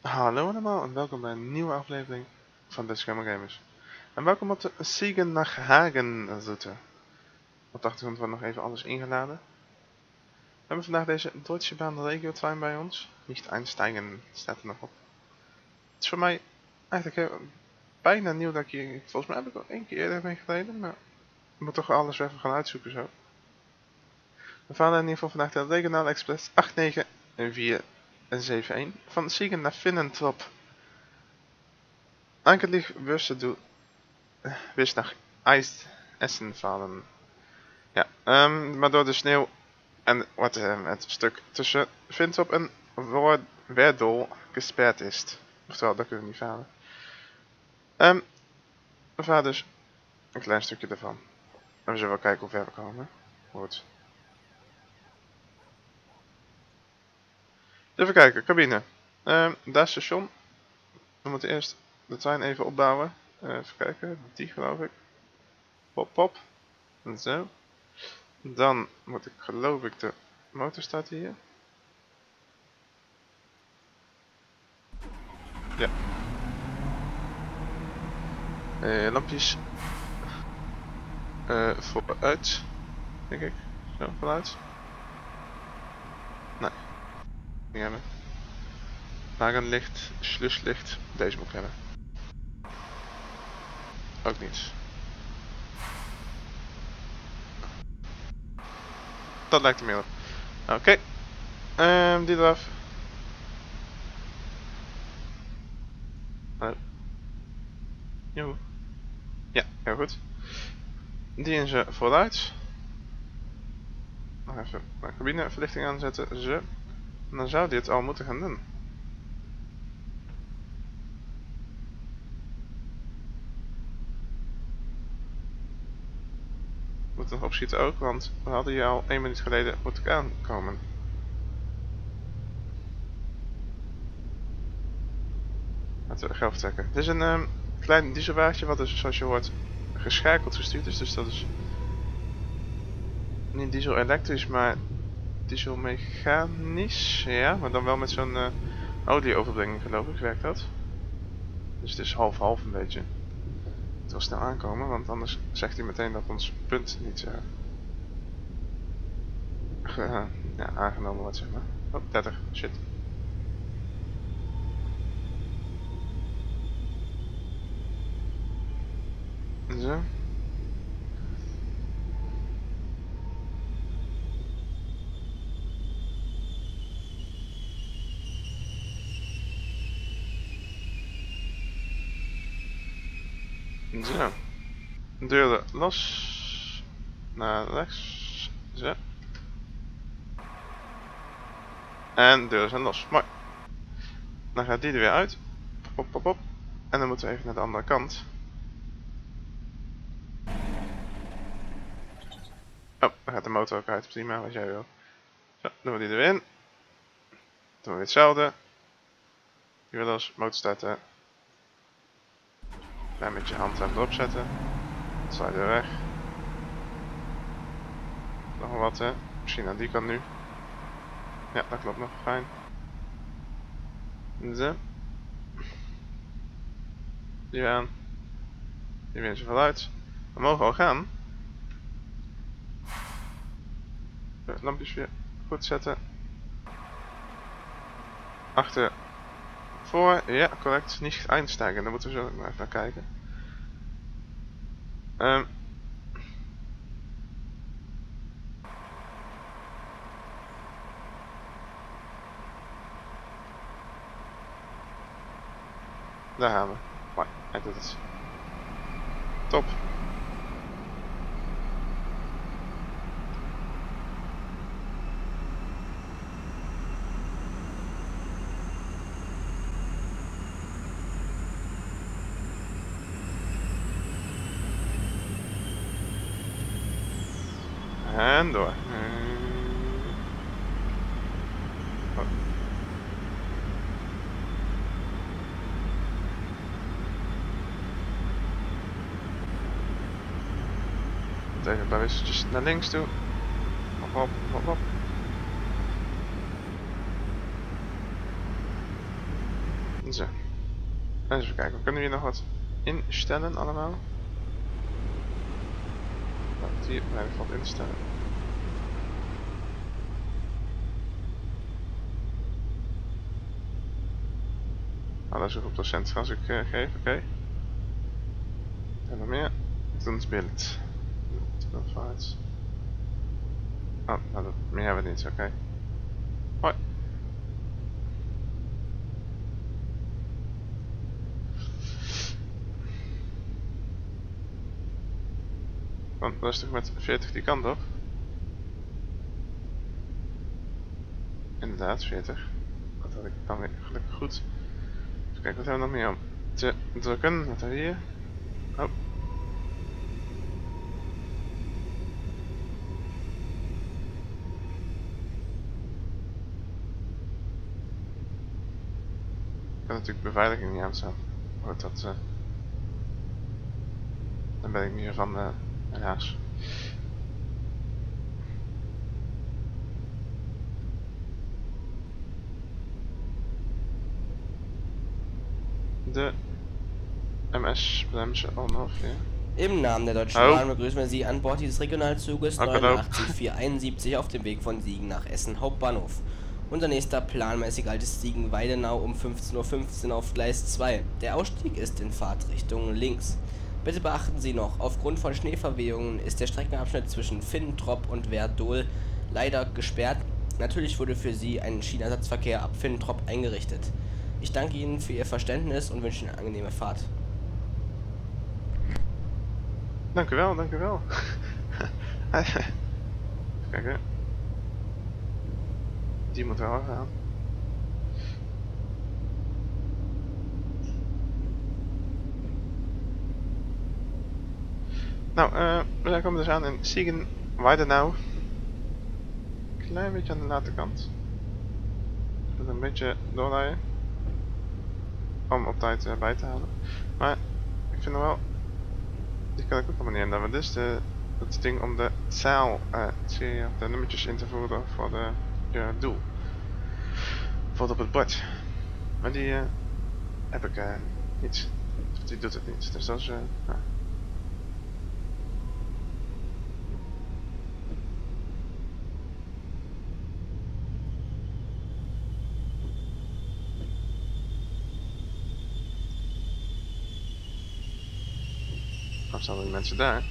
Hallo allemaal en welkom bij een nieuwe aflevering van de Schermer Gamers. En welkom op de Siegen naar Hagen route. Op de achtergrond wordt nog even alles ingeladen. We hebben vandaag deze Deutsche Bahn Regio Trein bij ons. Niet Einsteigen staat er nog op. Het is voor mij eigenlijk bijna nieuw dat ik hier... Volgens mij heb ik al één keer eerder mee gereden, maar ik moet toch alles even gaan uitzoeken zo. We varen in ieder geval vandaag de Regionale Express 8941 van Siegen naar Finnentrop. Eigentlich wirst du wirst nach Eis Essen vallen. Ja, um, maar door de sneeuw en wat uh, het stuk tussen Vintop en Werdel gesperd is. Oftewel, dat kunnen we niet varen. Um, we varen dus een klein stukje ervan. En we zullen wel kijken hoe ver we komen. Goed. Even kijken, cabine. Um, daar is station. We moeten eerst de trein even opbouwen. Uh, even kijken, die geloof ik. Pop, pop. En zo. Dan moet ik geloof ik de motor starten hier. Ja. Uh, lampjes. Uh, vooruit. Denk ik. Zo, vooruit. Nee. Niet hebben. Wagenlicht, sluslicht. Deze moet ik hebben. Ook niets. Dat lijkt meer op. Oké. Um, die eraf. Oh. Joe. Ja, heel goed. Die in ze vooruit. Nog even mijn cabineverlichting aanzetten. Zo. En dan zou dit al moeten gaan doen. Moet nog opschieten ook, want we hadden je al één minuut geleden moeten aankomen. Laten we geld vertrekken. Dit is een um, klein dieselwagentje wat dus zoals je hoort geschakeld gestuurd is. Dus dat is niet diesel elektrisch, maar diesel mechanisch. Ja, maar dan wel met zo'n uh, olieoverbrenging geloof ik werkt dat. Dus het is half-half een beetje wel snel aankomen, want anders zegt hij meteen dat ons punt niet uh, ja, aangenomen wordt, zeg maar. Oh, 30, shit. Zo. Zo. Deuren los. Naar rechts. Zo. En deuren zijn los. Mooi. Dan gaat die er weer uit. Pop, pop, pop. En dan moeten we even naar de andere kant. Oh, dan gaat de motor ook uit. Prima, wat jij wil. Zo, doen we die er weer in. Doen we weer hetzelfde. Die weer los. Motor starten. Met je hand erop zetten. Je weg. Nog wat hè. Misschien aan die kant nu. Ja, dat klopt nog. Fijn. Zo. Die weer aan. Die weer zo uit. We mogen al gaan. Lampjes weer goed zetten. Achter voor, ja, correct. Niet einsteigen, daar moeten we zo even naar kijken. Um. Daar gaan we. Mooi, hij doet het. Top. En door. even bewustjes naar links toe. Hop, hop, hop, hop. Zo. Even kijken, we kunnen hier nog wat instellen allemaal. Wat hier blijf ik wat instellen. Ah, dat is hoeveel procent als ik uh, geef, oké. En nog meer. beeld. Files. Oh, meer hebben we niet, oké. Okay. Hoi. Dan rustig met 40 die kant op. Inderdaad, 40. Dat had ik dan weer gelukkig goed. Even kijken, wat hebben we nog meer om te drukken? Wat hebben we hier? Natuurlijk beveiliging niet aanstaan. Wordt dat... Uh... Dan ben ik meer van... Uh... Helaas. De MS-Bremse on-off, ja. Im Namen der Deutschen oh. Bahn begrüßen wir Sie an Bord dieses Regionalzuges 89471 auf dem Weg von Siegen nach Essen Hauptbahnhof. Unser nächster planmäßig altes Siegen-Weidenau um 15.15 Uhr auf Gleis 2. Der Ausstieg ist in Fahrtrichtung links. Bitte beachten Sie noch, aufgrund von Schneeverwehungen ist der Streckenabschnitt zwischen Finnentrop und Verdol leider gesperrt. Natürlich wurde für Sie ein Schienenersatzverkehr ab Finnentrop eingerichtet. Ich danke Ihnen für Ihr Verständnis und wünsche Ihnen eine angenehme Fahrt. Dank u wel, wel gaan. Nou, uh, we komen dus aan in Siegen Weidenau. Klein beetje aan de late kant. Dus een beetje doorrijden. Om op tijd uh, bij te halen. Maar ik vind nog wel. Die kan ik ook allemaal niet in. Dat is de, het ding om de zaal uh, de nummertjes in te voeren voor de, doel. Voor op het bord. Maar die uh, heb ik uh, niet. Die doet het niet. Dus dat is. Uh, nou. Waarom staan die mensen daar?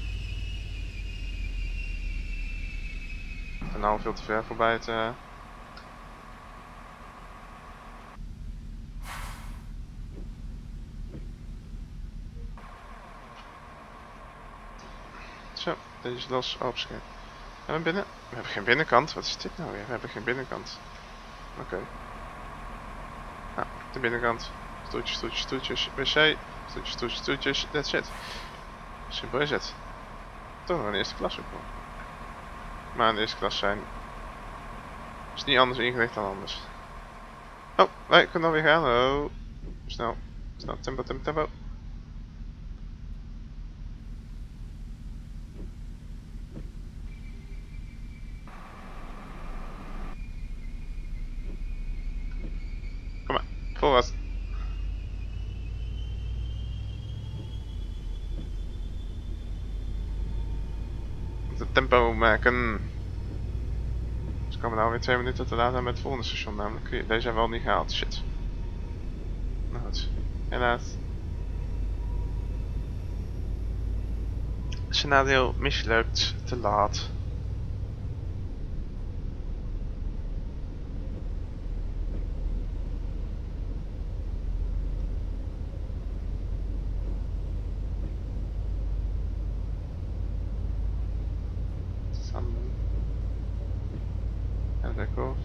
En nou veel te ver voorbij het... Zo, deze is. En we binnen? We hebben geen binnenkant. Wat is dit nou weer? We hebben geen binnenkant. Oké. Nou, de binnenkant. Stoetjes, stoetjes, stoetjes. Wc. Stoetjes, stoetjes, stoetjes. That's it. Simpel is het. Toch nog een eerste klas op. Maar een eerste klas zijn is niet anders ingericht dan anders. Oh, wij kunnen alweer gaan. Oh. Snel. Snel. Tempo, tempo, tempo. Kom maar. Voorwaarts. tempo maken. Dus komen we nou weer twee minuten te laat aan met het volgende station namelijk. Deze hebben we al niet gehaald, shit. Nou goed, helaas. Scenario mislukt, te laat. Er?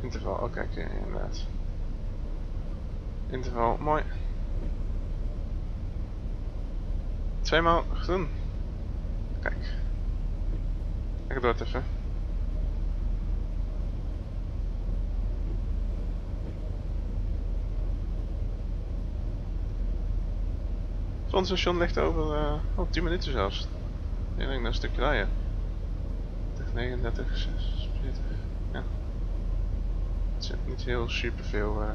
Interval, oké, okay, okay, inderdaad. Interval, mooi. Tweemaal groen. Kijk. Ik doe het even. Het station ligt over uh, oh, 10 minuten zelfs. Ik denk een stukje rijden. 39, 46. Ja. Het zijn niet heel super veel uh,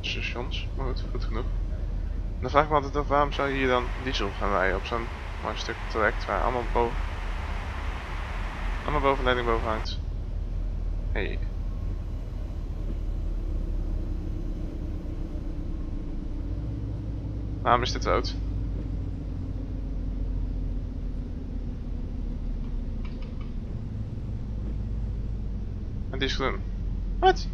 stations, maar goed, goed genoeg. En dan vraag ik me altijd af waarom zou je hier dan diesel gaan rijden op zo'n mooi stuk traject waar allemaal boven, allemaal bovenleiding boven hangt. Hey. Is dit rood? En die is groen. Wat?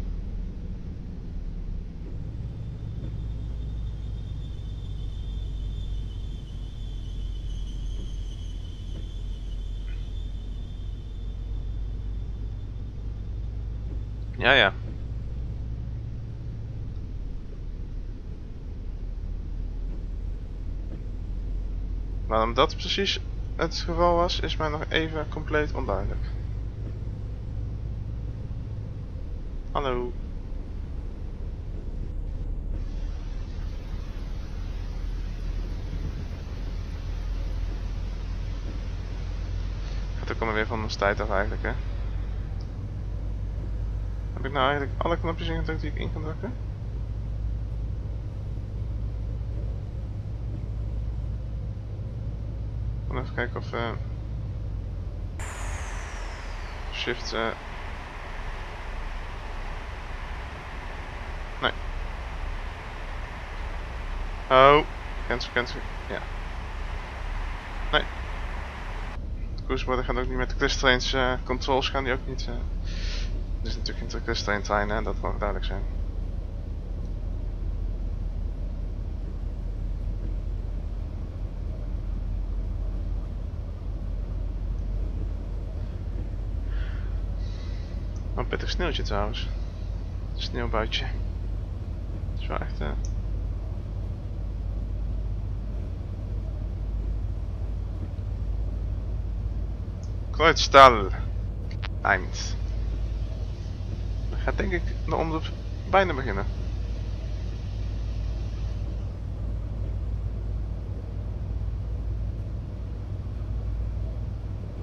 Ja, ja. Waarom dat precies het geval was, is mij nog even compleet onduidelijk. Hallo. Gaat ook alweer van ons tijd af eigenlijk, hè? Heb ik nou eigenlijk alle knopjes ingedrukt die ik in kan drukken? Even kijken of uh, shift uh, nee. Oh cancel cancel. Ja. Nee. De cruiseborden gaan ook niet met de cluster uh, controls gaan die ook niet uh, dit is natuurlijk de cluster trein dat mag duidelijk zijn pittig sneeuwtje trouwens. Sneeuwbuitje. Het is wel echt... Uh... Kreuzstal. Eind. Dan gaat denk ik de omloop bijna beginnen.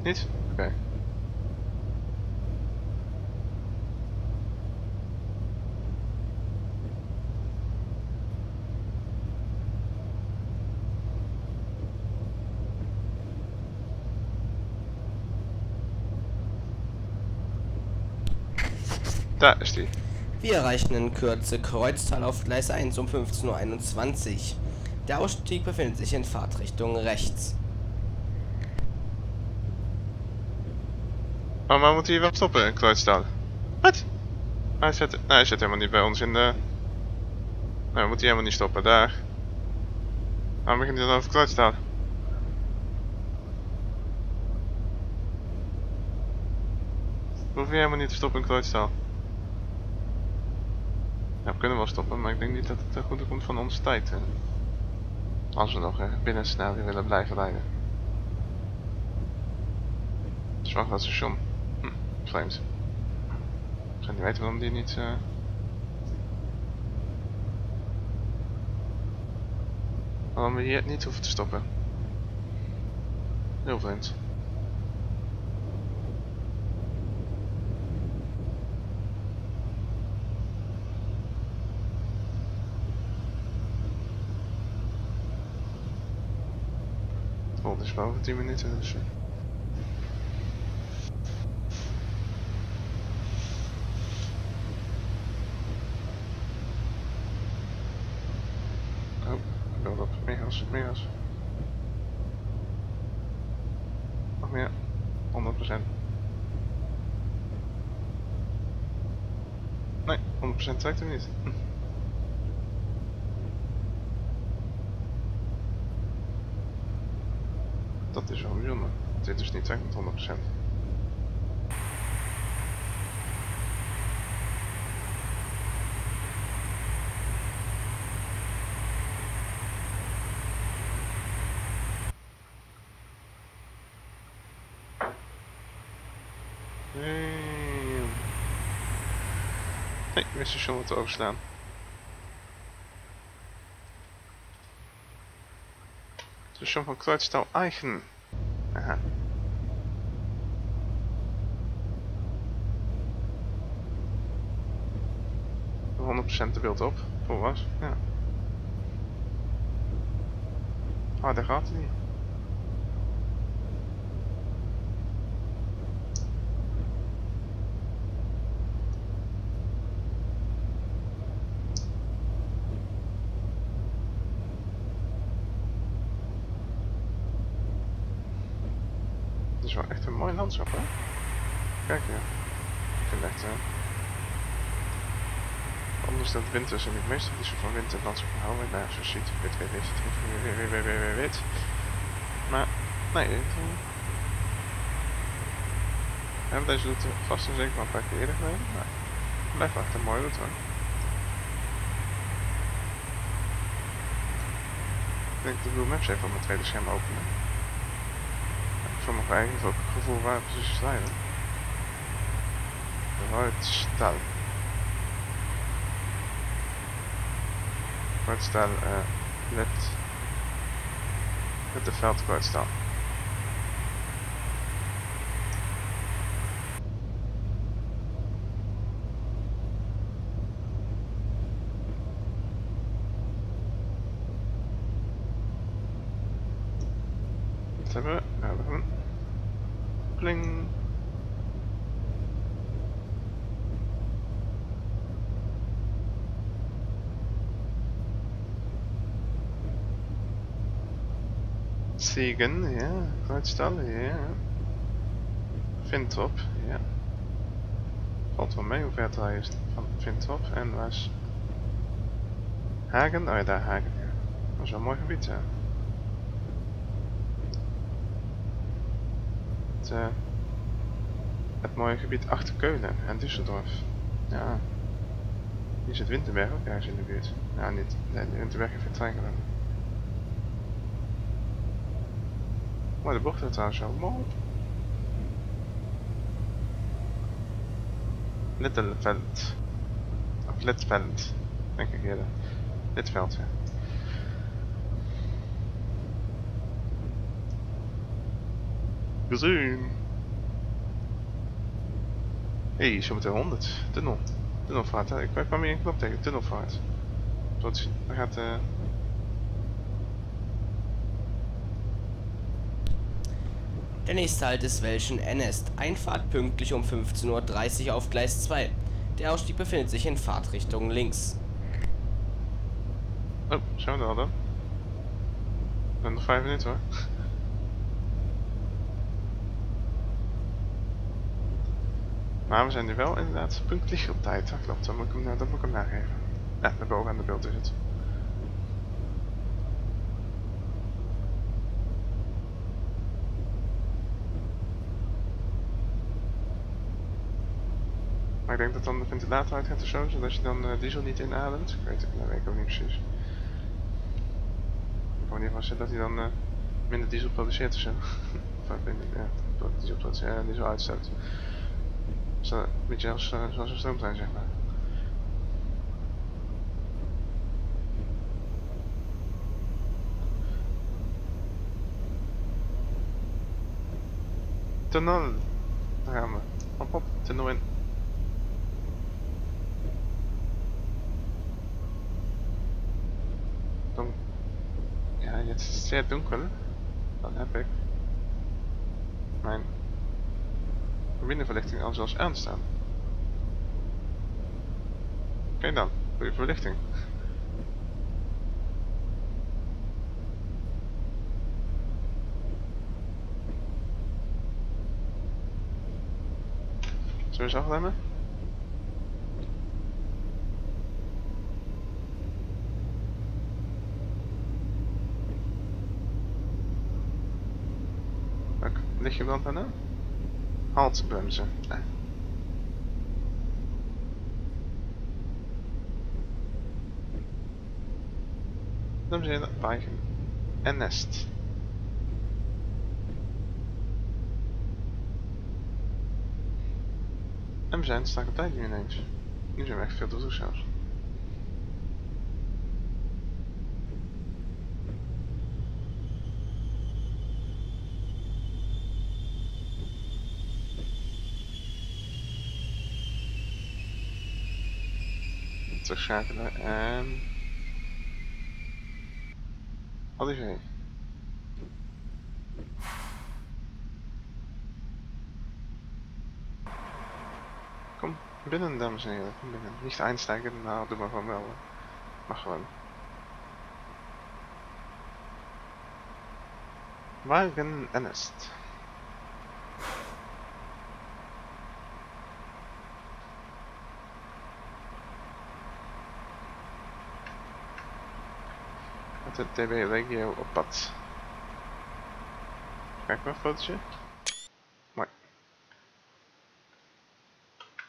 Niet? Oké. Da ist die. Wir erreichen in Kürze Kreuztal auf Gleis 1 um 15.21 Uhr. Der Ausstieg befindet sich in Fahrtrichtung rechts. Maar waar moet hij wel stoppen in Kreuztal? Wat? Hij zit, nee, hij zit helemaal niet bij ons in de... Nee, moet hij helemaal niet stoppen, daar. Waarom begint hij dan over Kreuztal? Hoef je helemaal niet te stoppen in Kreuztal. Ja, we kunnen wel stoppen, maar ik denk niet dat het goed komt van onze tijd. Hè. Als we nog binnen snel willen blijven rijden. Zwak dat station. Hm, vreemd. Ik zou niet weten waarom die niet... Uh... Waarom we hier niet hoeven te stoppen. Heel vreemd. Oh, dus over 10 minuten dus. Oh, build op. Meer gas, meer gas. Nog meer. 100%. Nee, 100% trekt hem niet. Hm. Dat is wel bijzonder. Dit is niet echt met 100%. Nee, weer station wordt overslaan. Station van Kreuztal Eichen. 100% de beeld op. Voor was. Ja. Ah, daar gaat hij niet. Het is wel echt een mooi landschap, hè? Kijk, ja. Ik vind het echt... Uh anders dan winters en ik meestal niet zo van winterlandschap houden. Nou, je ziet, wit, wit, wit, wit, wit, wit, wit, wit. Maar, nee, uh, we hebben deze route vast en zeker wel een paar keer eerder gereden, maar blijft echt een mooie route hoor. Ik denk dat Google Maps even op mijn tweede scherm openen. Mijn eigen ook het gevoel waar precies staan. Right, stel. kwijt that net, net de veld kwijt staan. Wat hebben we? Ja. Siegen, ja. Kruidstal, ja. Vintrop, ja. Valt wel mee hoe ver het is van Vintrop. En was Hagen? Oh ja, daar Hagen, ja. Dat is wel een mooi gebied, ja. Het, uh, het mooie gebied achter Keulen en Düsseldorf. Ja. Hier zit Winterberg ook ergens in de buurt. Nou, niet. Nee, Winterberg heeft een trein Maar de bocht trouwens zo mooi. Littleveld. Of Litveld. Denk ik eerder. Litveld, ja. Gezien. Hé, hey, zo meteen 100. Tunnel. Tunnelvaart. Hè? Ik kwam hier een knop tegen. Tunnelvaart. Tot, dan gaat... Uh, Der nächste Halt ist Welschen Ennest. Einfahrt pünktlich um 15.30 Uhr auf Gleis 2. Der Ausstieg befindet sich in Fahrtrichtung links. Oh, er al dan? Dan nog 5 minuten hoor. Maar we zijn nu wel inderdaad puntelijk op tijd. Dat klopt, dan moet ik hem, dat moet ik hem nageven. Ja, naar boven aan de beeld is het. Maar ik denk dat dan de ventilator uit gaat of zo, zodat je dan uh, diesel niet inademt. Ik weet het, dat weet ik ook niet precies. Ik kan in ieder geval zeggen dat hij dan uh, minder diesel produceert of zo. of niet, ja, diesel produceert, ja, diesel uitstoot. Dus een beetje als, uh, zoals een stoomtrein zeg maar. Tunnel. Daar gaan we. Hop hop, tunnel in. Het is zeer donker, dan heb ik mijn binnenverlichting al zelfs aanstaan. Kijk dan, goede verlichting. Zullen we eens afremmen? Dan aan? Haltbremsen. Nee. Dames en heren, Weigen en Nest. En we zijn sta op tijd nu ineens. Nu zijn we echt veel te zelfs. Terugschakelen en... Olivier. Kom binnen dames en heren, kom binnen. Niet einsteigen, nou doe maar gewoon wel. Mag gewoon. Wagen Ernest. TB Regio op pad. Kijk maar een fotootje. Mooi.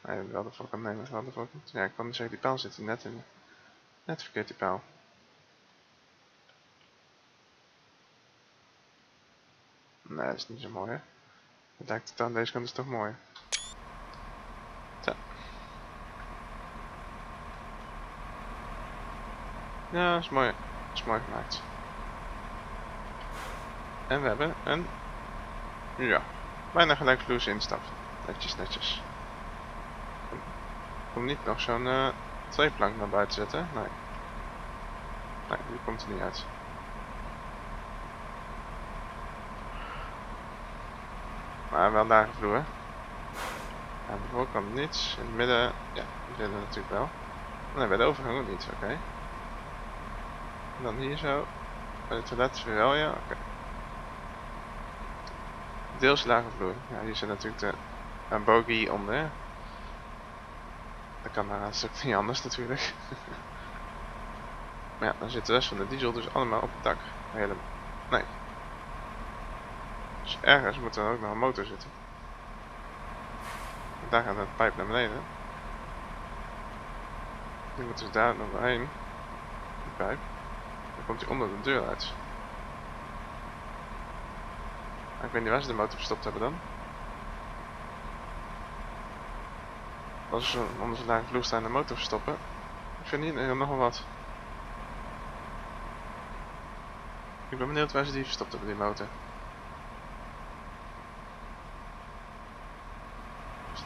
Nee, wel de focus nemen, wel de focus. Ja, ik kan niet zeggen, die paal zit net in. Net verkeerd die paal. Nee, dat is niet zo mooi hè. Het lijkt het aan deze kant is toch mooi. Ja, dat is mooi. Mooi gemaakt. En we hebben een... Ja, bijna gelijkvloerse instap. Netjes, netjes. Kom niet nog zo'n uh, twee plank naar buiten zetten. Nee. Nee, die komt er niet uit. Maar wel lage vloer. Aan de voorkant niets. In het midden, ja, die willen natuurlijk wel. Nee, bij de overgang ook niet, oké. En dan hier zo. Bij de toilet weer wel, ja, oké. Deels lage vloer. Ja, hier zit natuurlijk de, een bogie onder. Dat kan daar een stuk niet anders natuurlijk. maar ja, dan zit de rest van de diesel dus allemaal op het dak. Helemaal. Nee, dus ergens moet er ook nog een motor zitten. Daar gaat het pijp naar beneden. Die moet dus daar nog doorheen. Die pijp. Komt hij onder de deur uit. Maar ik weet niet waar ze de motor verstopt hebben dan. Als ze onder zijn vloer staan de motor verstoppen. Ik vind hier nog wel wat. Ik ben benieuwd waar ze die verstopt hebben, die motor.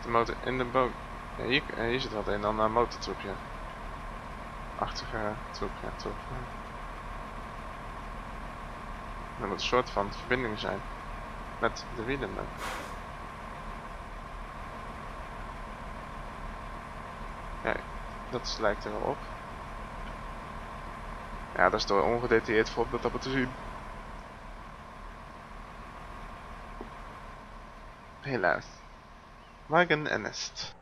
de motor in de boot. Hier, hier zit wat in, dan een motortroepje. Achtige troep, ja, troep. Er moet een soort van verbinding zijn met de wielen dan. Ja, dat lijkt er wel op. Ja, dat is door ongedetailleerd voor dat dat te zien. Helaas. Wagen Ernest.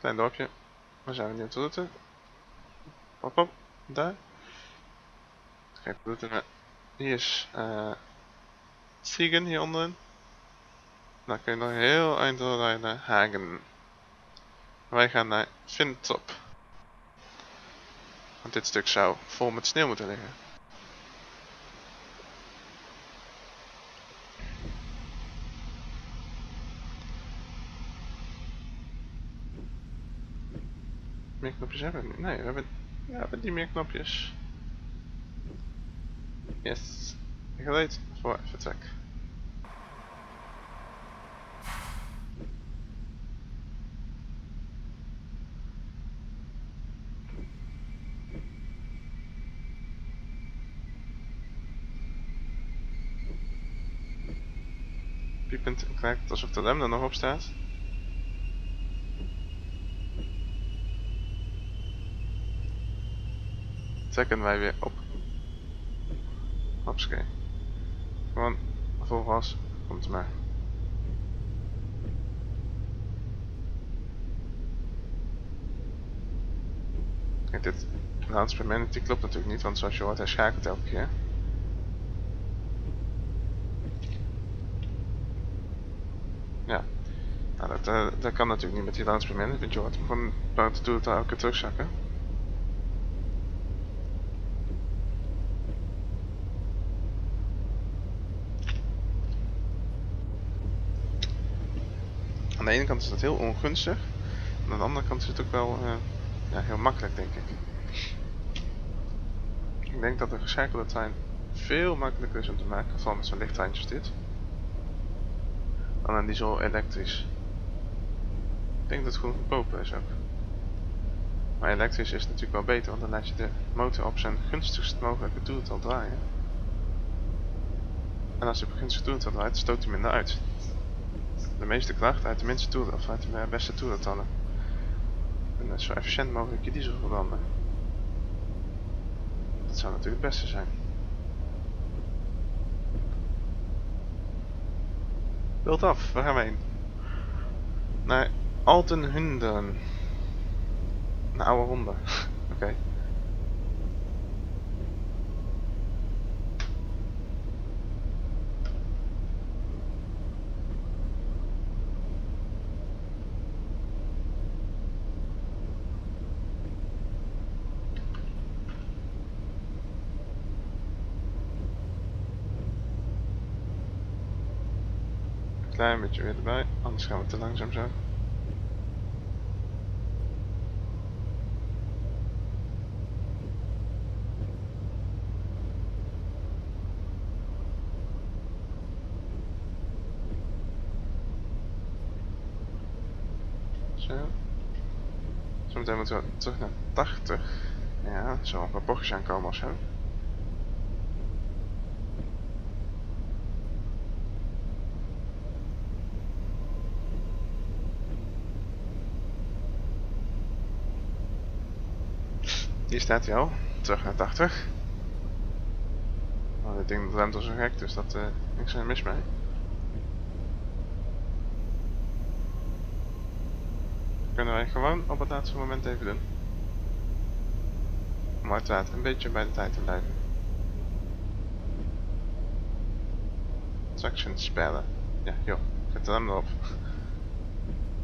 Klein dorpje. Waar zijn we nu op route? Hop hop, daar. Kijk, route Hier is uh, Siegen hier onderin. Dan kun je nog heel eind doorrijden naar Hagen. Wij gaan naar Vintop. Want dit stuk zou vol met sneeuw moeten liggen. meer knopjes hebben we Nee, we hebben, ja, hebben niet meer knopjes. Yes. Gereed voor vertrek. Piepend krijgt alsof de rem er nog op staat. Trekken wij weer op. Hopsakee. Gewoon vol gas. Komt maar. Kijk, dit laatste die klopt natuurlijk niet, want zoals je hoort, hij schakelt elke keer. Ja, nou, dat, uh, dat kan natuurlijk niet met die laatste want je hoort hem gewoon buiten doet het elke keer terugzakken. aan de ene kant is dat heel ongunstig. En aan de andere kant is het ook wel uh, ja, heel makkelijk, denk ik. Ik denk dat een geschakelde trein veel makkelijker is om te maken, vooral met zo'n lichttreintje als dit. dan een diesel elektrisch. Ik denk dat het gewoon goedkoper is ook. Maar elektrisch is natuurlijk wel beter, want dan laat je de motor op zijn gunstigst mogelijke toerental draaien. En als je op gunstige toerental draait, stoot hij minder uit. De meeste kracht uit de minste toer, of uit de beste toerentallen. En zo efficiënt mogelijk je diesel verbranden. Dat zou natuurlijk het beste zijn. Wilt af, waar gaan we heen? Naar Altenhunden. Een oude ronde. Oké. Klein beetje weer erbij, anders gaan we te langzaam zo. Zo. Zometeen moeten we terug naar 80. Ja, zo een paar bochtjes aankomen of zo. Hier staat hij al. Terug naar 80. Oh, dit ding remt al zo gek, dus dat uh, niks mis mee. Kunnen wij gewoon op het laatste moment even doen. Om uiteraard een beetje bij de tijd te blijven. Traction spellen. Ja, joh. Zet hem erop.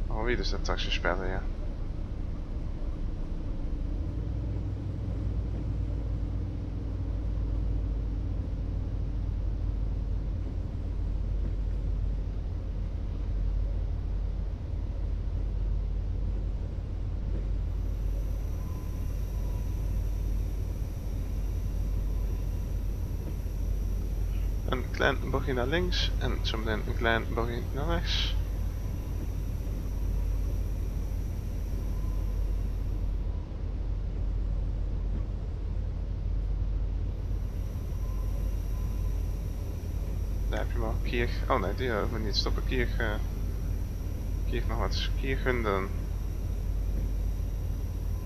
Oh, wie is dat traction spellen, ja. een klein bochtje naar links en zometeen een klein bochtje naar rechts. Daar heb je maar Kier. Oh nee, die hoeven we niet stoppen. Kier. Uh, Kier nog wat. Kiergunden.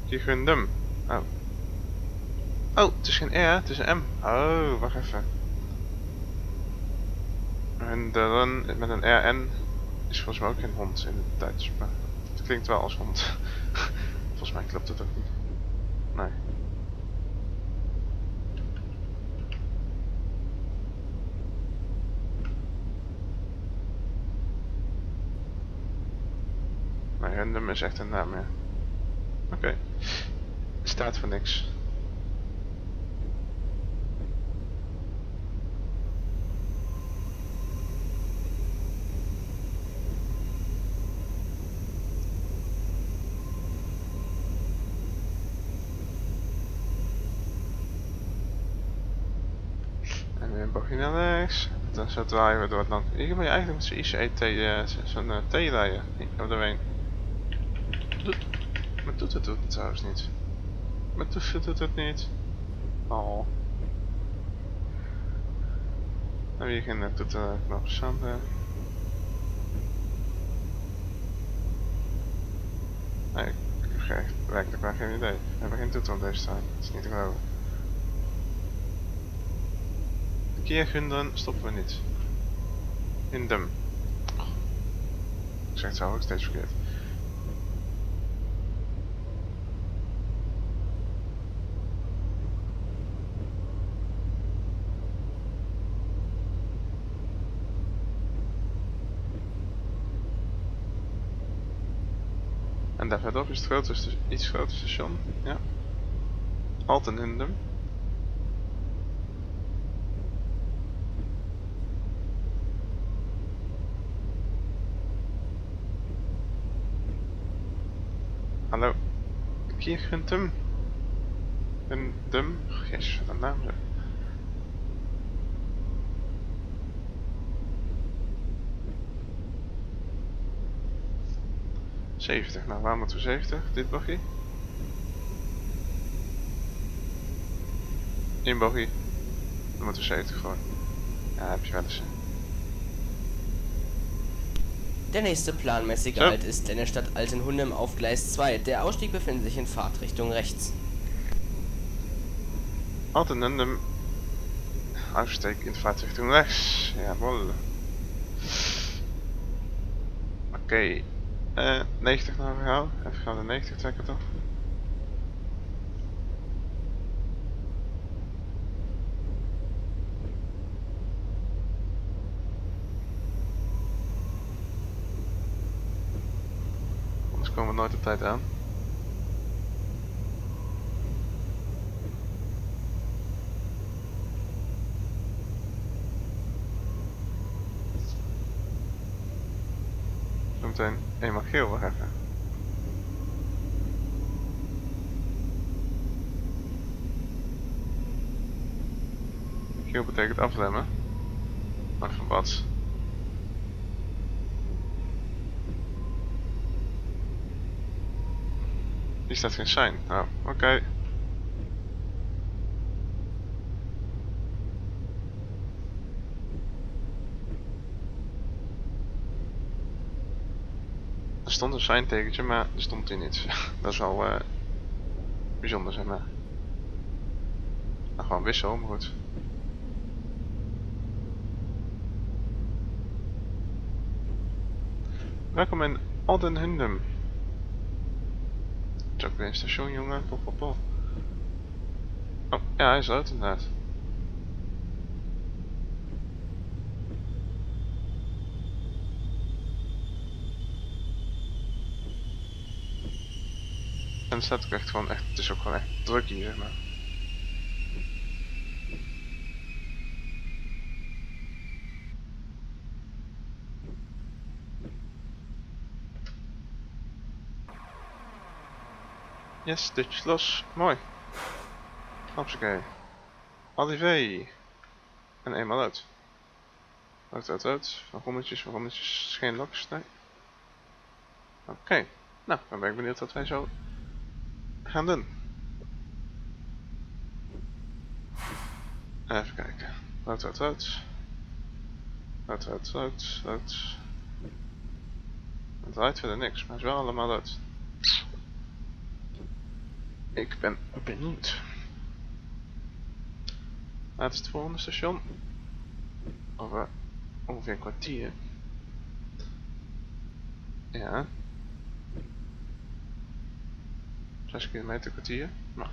Kiergundum. Oh. Oh, het is geen R, het is een M. Oh, wacht even. En met een RN is volgens mij ook geen hond in het Duits, maar het klinkt wel als hond. volgens mij klopt het ook niet. Nee. Maar random is echt een naam, ja. Oké. Staat voor niks. bochtje naar rechts. Dan zo draaien we door het land. Hier ben je eigenlijk met zo'n uh, zo'n uh, T rijden. Op de ween. Doet, maar doet het doet trouwens niet. Maar doet het doet het niet. Oh. En hier geen toeterknop zanden. Nee, ik heb werkelijk maar geen idee. We hebben geen toeter op deze trein. Dat is niet te geloven. Keergunden stoppen we niet. In dem. Ik zeg het zo ook steeds verkeerd. En daar verderop is het grootste, iets groter station. Ja. Altenhundem. Kirchentum. Een dum. Yes, een naam. Zeventig. Nou, waar moeten we 70? Dit buggy? In buggy. Dan moeten we 70 voor. Ja, heb je wel eens. Der nächste planmäßige So. Halt ist Lennestadt Altenhundem auf Gleis 2. Der Ausstieg befindet sich in Fahrtrichtung rechts. Um, uitsteek in de vaartrichting rechts. Jawohl. Oké. Eh 90 naar verhaal. Even gaan de 90 trekken toch? Komen we nooit op tijd aan. Zometeen eenmaal geel weer even. Geel betekent afremmen. Maar van wat? Hier staat geen sign. Nou, oké. Er stond een sign tekentje, maar er stond hier niets. Dat is wel eh, bijzonder, zeg maar. Nou, gewoon wissel, maar goed. Welkom in Aldenhundem. Ook een station, jongen. Pop, pop, pop. Oh, ja, hij is rood inderdaad. En het staat ook echt gewoon echt, het is ook gewoon echt druk hier, maar. Yes, ditjes los. Mooi. Hopsakee. Arrivé. En eenmaal uit. Uit, uit, uit. Van rommetjes, van rommetjes. Geen loks, nee. Oké. Nou, dan ben ik benieuwd wat wij zo gaan doen. Even kijken. Uit, uit, uit. Uit, uit, uit, uit. Het draait verder niks, maar het is wel allemaal uit. Ik ben benieuwd. Waar is het volgende station? Over ongeveer een kwartier. Ja. 6 kilometer kwartier. Nou.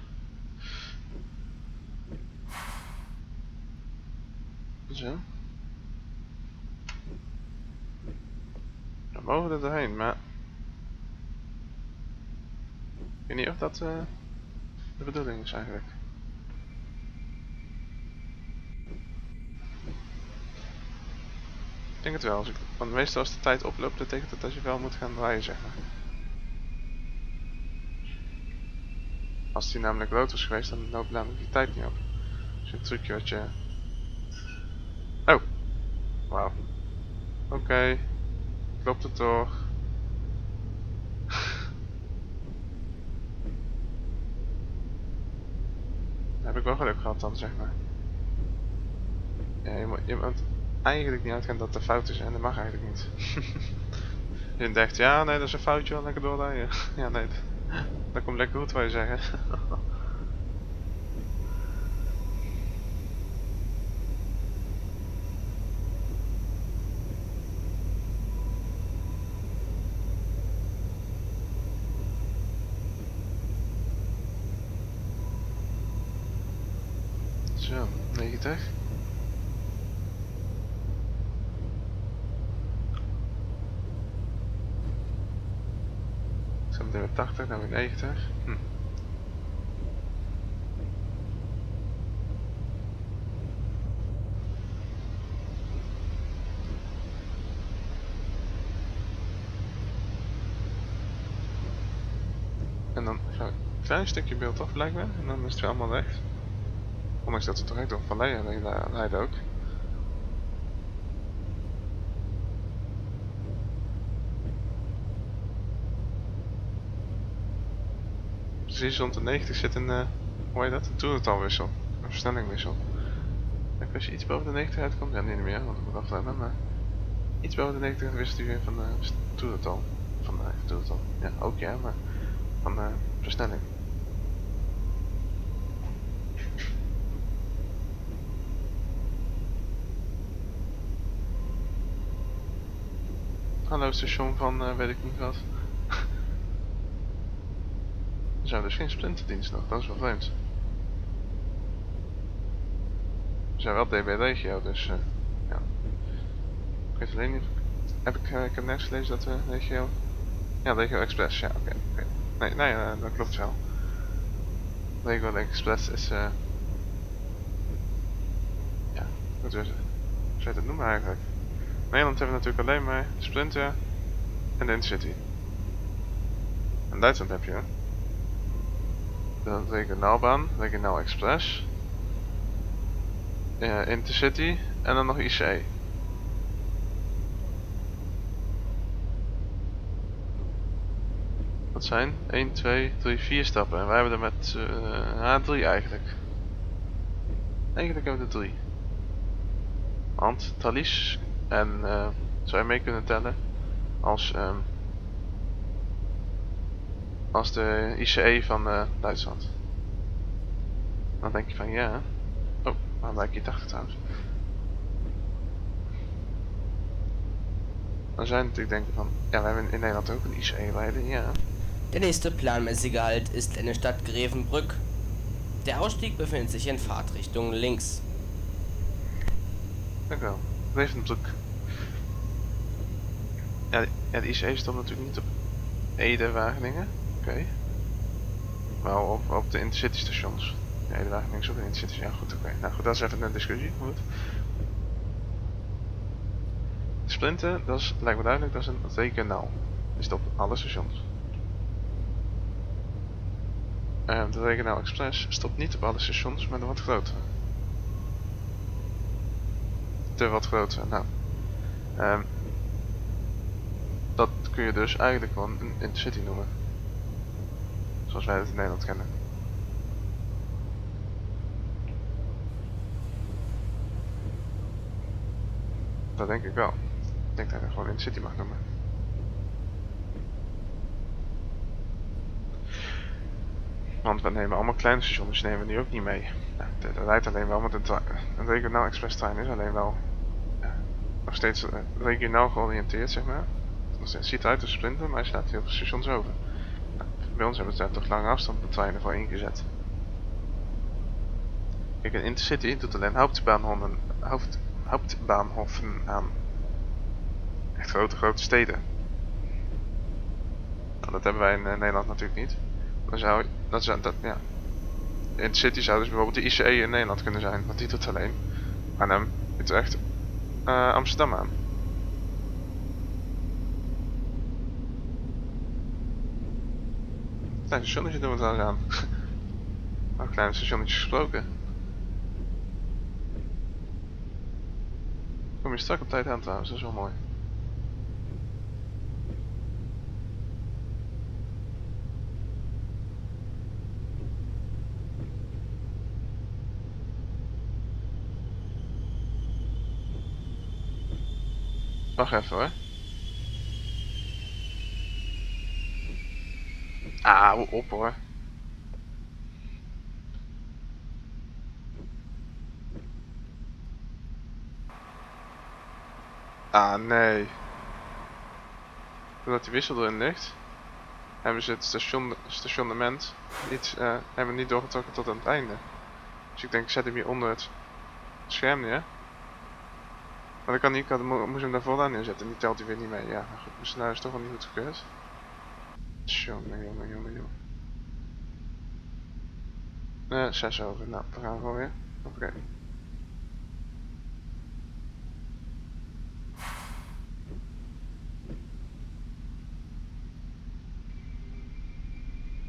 Zo. Dan mogen we er doorheen, maar... Ik weet niet of dat eh, de bedoeling is eigenlijk. Ik denk het wel, want meestal als de tijd oploopt, betekent dat dat je wel moet gaan draaien, zeg maar. Als die namelijk rood was geweest, dan loopt namelijk die tijd niet op. Dus een trucje wat je... Oh! Wauw. Oké. Klopt het toch? Ik wel geluk gehad dan, zeg maar. Ja, je moet, je moet eigenlijk niet uitgaan dat een fout is en dat mag eigenlijk niet. je denkt, ja nee dat is een foutje, wel lekker doorrijden. ja nee, dat komt lekker goed, wou je zeggen. Zo, 90. Zo meteen weer 80, dan weer 90. Hm. En dan gaan we een klein stukje beeld af blijkbaar. En dan is het weer allemaal recht. Ondanks dat we toch echt door Vallei heen rijden ook. de 90 zit een, uh, hoe heet dat? Een toerentalwissel. Een versnellingwissel. En als je iets boven de 90 uitkomt, ja niet meer, want ik moet afleiden, maar iets boven de 90 wisselt hij weer van de uh, toerental. Van de uh, toerental. Ja, ook ja, maar van de versnelling. Hallo station van uh, weet ik niet wat. er zijn dus geen splinterdienst nog, dat is wel vreemd. We zijn wel DB Regio, dus uh, ja. Ik weet alleen niet. Heb ik, ik heb nergens gelezen dat we Regio. Ja, Regio Express, ja, oké. Okay. Nee, nee, uh, dat klopt wel. Regio Express is. Uh, ja, het? Hoe zou je het noemen eigenlijk? Nederland hebben we natuurlijk alleen maar de Sprinter en de Intercity. In Duitsland heb je de regionaalbaan, regionaal express, uh, Intercity en dan nog IC. Dat zijn 1, 2, 3, 4 stappen en wij hebben er met uh, 3 eigenlijk. Eigenlijk hebben we er 3. Want Thalys en uh, zou je mee kunnen tellen als, um, als de ICE van uh, Duitsland. Dan denk je van ja. Oh, waarom lijkt je 80 trouwens? Dan zijn natuurlijk denken van, ja we hebben in Nederland ook een ICE-rijden, ja. Der nächste planmäßige Halt ist Innenstadt Grevenbrück. Der Ausstieg befindet sich in Fahrtrichtung links. Dank. Grevenbrück. Ja, ja, de ICE stond natuurlijk niet op Ede Wageningen. Oké. Okay. Maar op, op de intercity stations. Ja, Ede Wageningen is ook een intercity. Ja goed, oké. Nou goed, dat is even een discussie. Goed. De sprinten, dat is, lijkt me duidelijk, dat is een regionaal. Is dat op alle stations. Uh, de regionaal express stopt niet op alle stations, maar de wat grotere. De wat grotere, nou. Um, dat kun je dus eigenlijk gewoon een intercity noemen. Zoals wij het in Nederland kennen. Dat denk ik wel. Ik denk dat je gewoon intercity mag noemen. Want we nemen allemaal kleine stations, nemen we nu ook niet mee. Ja, dat rijdt alleen wel, want een, regionaal express trein is alleen wel nog steeds eh, regionaal georiënteerd, zeg maar. Het ziet eruit als sprinter, maar hij staat heel veel stations over. Nou, bij ons hebben ze daar toch lange afstand treinen voor ingezet. Kijk, een Intercity doet alleen hoofdbaanhoffen, hoofd, hoofdbaanhoffen aan. Echt grote, grote steden. Nou, dat hebben wij in uh, Nederland natuurlijk niet. Dan zou, dat, zou, dat, ja. De Intercity zou dus bijvoorbeeld de ICE in Nederland kunnen zijn, want die doet alleen Arnhem, Utrecht, uh, Amsterdam aan. Klein stationnetje doen we trouwens aan. Een kleine stationnetje gesproken. Kom je strak op tijd aan trouwens, dat is wel mooi. Wacht even hoor. Ah, hou op hoor. Ah, nee. Doordat die wissel erin ligt, hebben ze het station, stationnement niet, uh, hebben niet doorgetrokken tot aan het einde. Dus ik denk, ik zet hem hier onder het scherm neer. Maar dat kan niet, ik had, moest hem daar vooraan neerzetten. Die telt hij weer niet mee. Ja, goed, mijn snel is toch wel niet goed gekeurd. Jongen, jongen, jongen, jongen. Uh, 6 over. Nou, dan gaan we gewoon weer. Oké.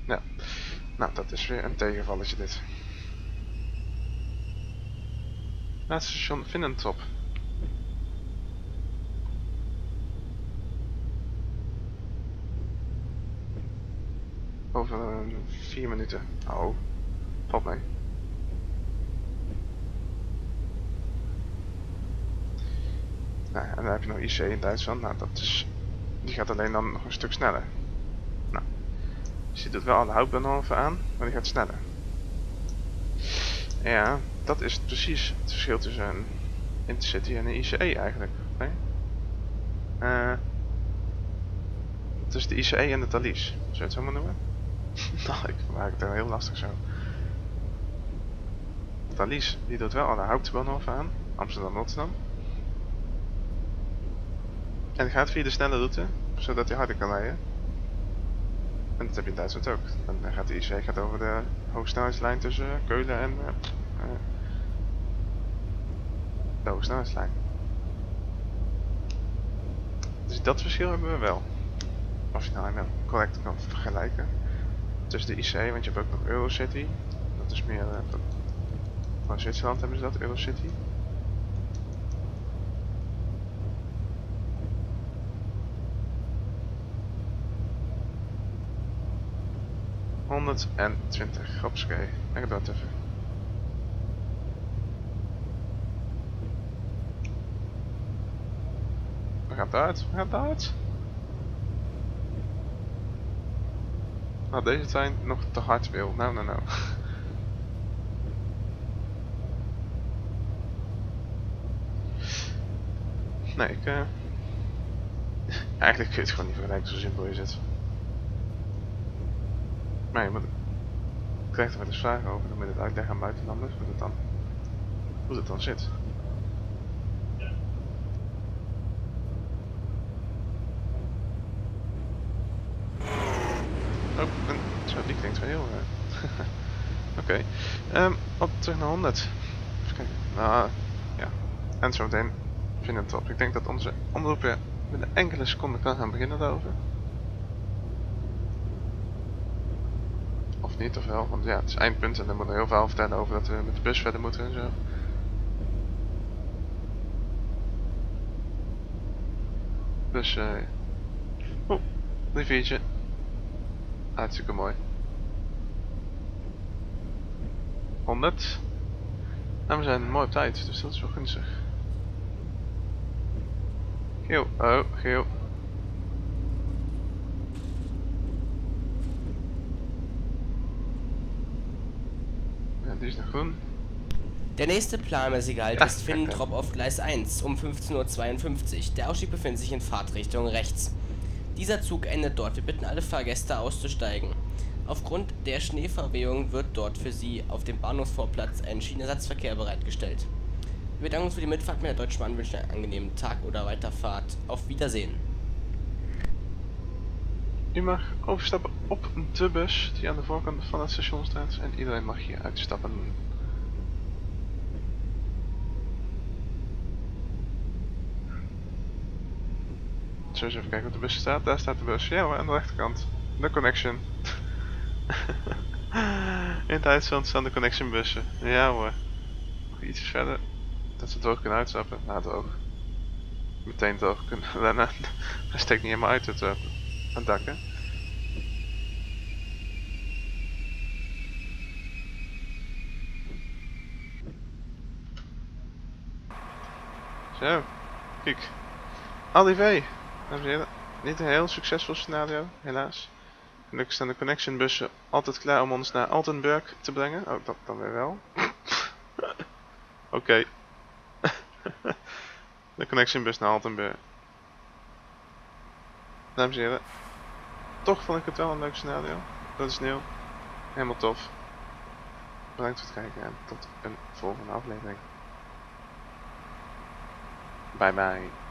Ja. Nou, dat is weer een tegenvalletje dit. Laatste station Vinnentop. Over 4 minuten. Oh, valt mee. Nou, en dan heb je nog IC in Duitsland. Nou, dat is, die gaat alleen dan nog een stuk sneller. Nou, dus die doet wel alle houtbahnhoven aan, maar die gaat sneller. Ja, dat is precies het verschil tussen een Intercity en een ICE eigenlijk. Nee? Uh, tussen de ICE en de Thalys. Zou je het zo maar noemen? nou, ik maak het heel lastig zo. Thalys, die doet wel alle houtbahnhoven aan. Amsterdam-Rotterdam. En gaat via de snelle route, zodat hij harder kan rijden. En dat heb je in Duitsland ook. Dan gaat de IC gaat over de hoogsnelheidslijn tussen Keulen en uh, de hoogsnelheidslijn. Dus dat verschil hebben we wel. Als je nou correct kan vergelijken. Tussen de IC, want je hebt ook nog Eurocity. Dat is meer... Uh, van Zwitserland hebben ze dat, Eurocity. 120. Hopsakee. Ik doe het even. We gaan uit. We gaan uit. Nou, deze zijn nog te hard wil. Nou, nou, nou. Nee, ik... Uh... Eigenlijk kun je het gewoon niet vergelijken, zo simpel is het. Nee, maar ik krijg er wel eens vragen over. Dan moet het uitleggen aan buitenlanders hoe het dan, hoe het dan zit. Oh, en, Uh, Oké, um, op terug naar 100. Even kijken. Nou, ja. En zo meteen vind het top. Ik denk dat onze omroep met een enkele seconde kan gaan beginnen daarover. niet of wel? Want ja, het is eindpunt en dan moet er heel veel vertellen over dat we met de bus verder moeten en zo. Dus eh... Uh, Oeh, riviertje. Hartstikke mooi. 100. En we zijn mooi op tijd, dus dat is wel gunstig. Geel, oh, geel. ist nach groen. Der nächste planmäßige Halt ja, ist Finnentrop auf Gleis 1 um 15.52 Uhr. Der Ausstieg befindet sich in Fahrtrichtung rechts. Dieser Zug endet dort. Wir bitten alle Fahrgäste auszusteigen. Aufgrund der Schneeverwehung wird dort für Sie auf dem Bahnhofsvorplatz ein Schienenersatzverkehr bereitgestellt. Wir bedanken uns für die Mitfahrt mit der Deutschen Bahn, wünschen einen angenehmen Tag oder Weiterfahrt. Auf Wiedersehen. U mag overstappen op de bus die aan de voorkant van het station staat en iedereen mag hier uitstappen. Zo eens even kijken wat de bus staat. Daar staat de bus. Ja aan de rechterkant. De connection. In Duitsland staan de connection bussen. Ja hoor. Nog iets verder. Dat ze droog kunnen uitstappen. Nou droog. Meteen droog kunnen. Daarna steekt niet helemaal uit het, uh, het dak hè. Zo, kijk. Alivé. Niet een heel succesvol scenario, helaas. Gelukkig staan de connection bussen altijd klaar om ons naar Altenburg te brengen. Oh, dat dan weer wel. Oké. de connection bus naar Altenburg. Dames en heren. Toch vond ik het wel een leuk scenario. Dat is nieuw. Helemaal tof. Bedankt voor het kijken en tot een volgende aflevering. Bye bye.